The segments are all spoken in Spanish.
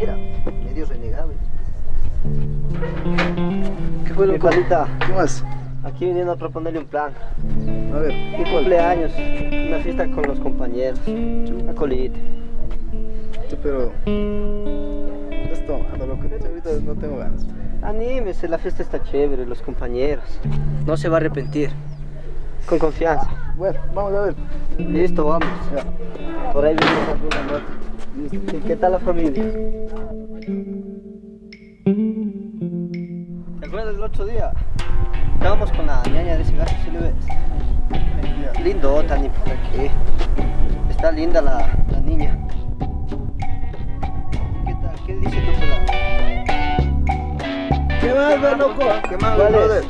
Mira, medio renegado. ¿Qué fue, loco? ¿Qué más? aquí viniendo a proponerle un plan. A ver, Mi cumpleaños, una fiesta con los compañeros, una colita. tú, pero... Estás tomando, loco. Ahorita no tengo ganas. Anímese, la fiesta está chévere, los compañeros. No se va a arrepentir. Con confianza. Bueno, vamos a ver. Listo, vamos. Ya. Por ahí vemos alguna nota. ¿Y qué tal la familia? ¿Te acuerdas del otro día? Estábamos con la ñaña de ese gato, ¿sí le ves? Lindota, ni por qué. Está linda la, la niña. ¿Qué tal? ¿Qué dice tu pelado? ¿Qué más, loco? ¿Qué más, brother?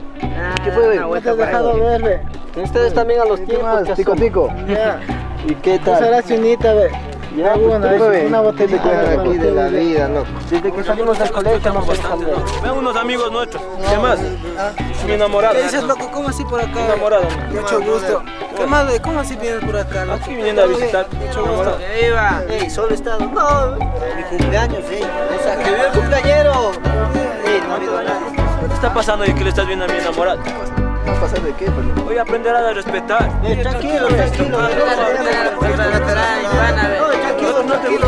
¿Qué fue, ve? ¿No te has dejado ver, ve? Ustedes también a los ¿Qué tiempos. Tico. Ya. ¿Y qué serás tal? chinita, ve. Ya, una, pues, una para aquí de la vida, loco. Desde que salimos del colegio dejan ver. Vean unos amigos nuestros. ¿Qué más? Mi enamorada. ¿Qué dices, loco? ¿Cómo así por acá? Enamorada. Mucho gusto. ¿Qué más? ¿Cómo así vienes por acá, loco? Aquí viniendo a visitar. Mucho gusto. ¡Viva! Ey, solo he estado. No, mi cumpleaños, sea, que vive el cumpleañero. Ey, no ha habido nada. ¿Qué está pasando y que le estás viendo a mi enamorada? ¿Va a pasar de qué, pues? Voy a aprender a respetar. Tranquilo. Tranquilo, no te Oye,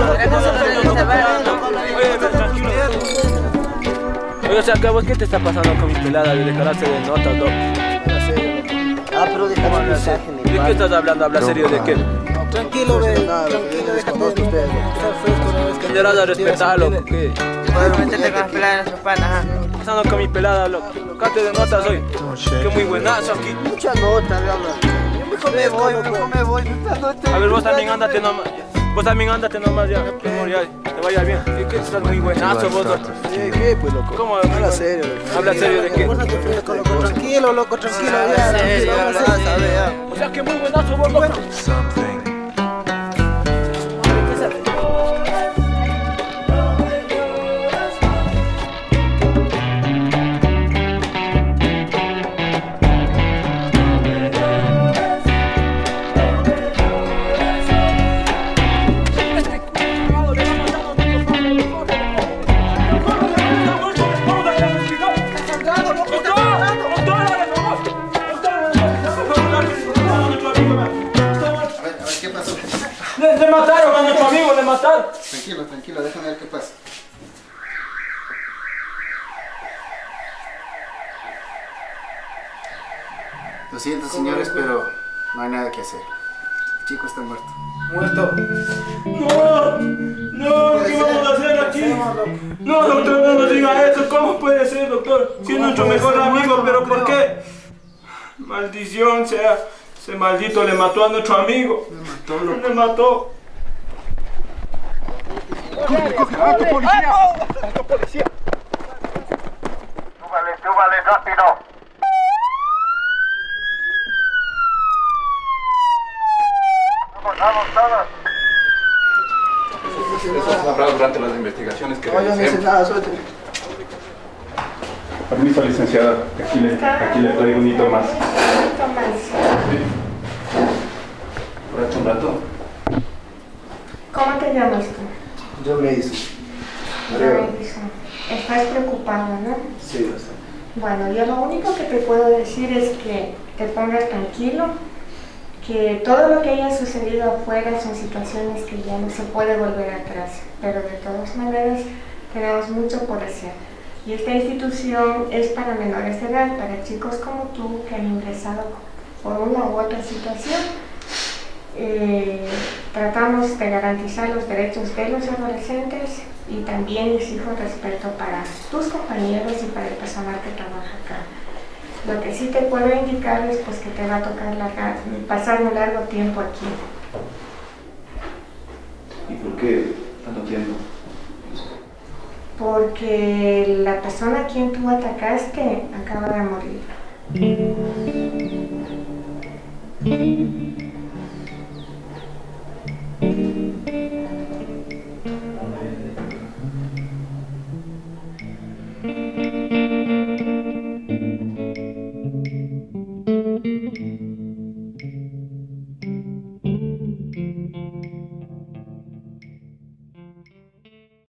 pero tranquilo. Oye, o sea, ¿qué, te está pasando con mi pelada de dejarse de notas, loco? Ah, pero déjame un mensaje, ¿De qué estás hablando? ¿Habla serio de qué? Tranquilo, ve. Loco, les conozco a ustedes, loco. Que Aprenderás a respetar, loco. ¿Qué? Bueno, métete con las peladas en su pana, ajá. ¿Qué está pasando con mi pelada, loco? Cate de notas hoy. Qué muy buenazo aquí. Mucha nota, me habla. Yo mejor me voy, mejor me voy. A ver, vos también ándate nomás. Vos también ándate nomás ya. Mi amor, ya. Te vaya bien. ¿Qué, qué estás muy buenazo vos? ¿Qué, qué, pues, loco? ¿Cómo? Habla serio, loco. ¿Habla serio de qué? Loco. Tranquilo, loco, tranquilo. Ya. O sea, que muy buenazo vos, loco. Mataron a nuestro amigo, le mataron. Tranquilo, tranquilo, déjame ver qué pasa. Lo siento, señores, pero no hay nada que hacer. El chico está muerto. Muerto. No, no, ¿qué vamos a hacer aquí? No, doctor, no nos diga eso. ¿Cómo puede ser, doctor? Si es nuestro mejor amigo, pero ¿por qué? Maldición sea. Ese maldito le mató a nuestro amigo. Le mató, Le mató. Súbale, súbale, rápido. Vamos, vamos, todos. Eso se sabrá durante las investigaciones que No, yo no hice nada, suerte. Permiso, licenciada. Aquí le, aquí le traigo un hito más. Sí. Por aquí un rato. ¿Cómo te llamas tú? Yo me hice. Robinson. Estás preocupado, ¿no? Sí, bastante. Bueno, yo lo único que te puedo decir es que te pongas tranquilo, que todo lo que haya sucedido afuera son situaciones que ya no se puede volver atrás, pero de todas maneras tenemos mucho por hacer. Y esta institución es para menores de edad, para chicos como tú que han ingresado por una u otra situación. Eh, tratamos de garantizar los derechos de los adolescentes y también exijo respeto para tus compañeros y para el personal que trabaja acá. Lo que sí te puedo indicar es pues, que te va a tocar larga- pasar un largo tiempo aquí. ¿Y por qué tanto tiempo? Porque la persona a quien tú atacaste acaba de morir.